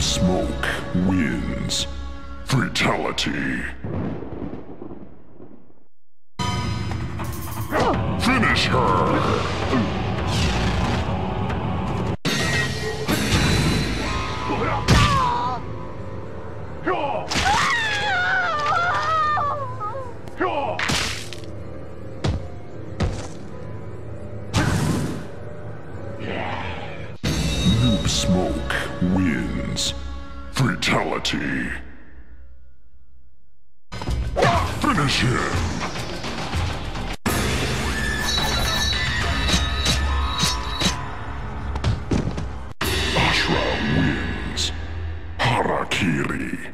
Smoke wins. Fatality. Noob Smoke wins. Fatality. Finish him! Harakiri.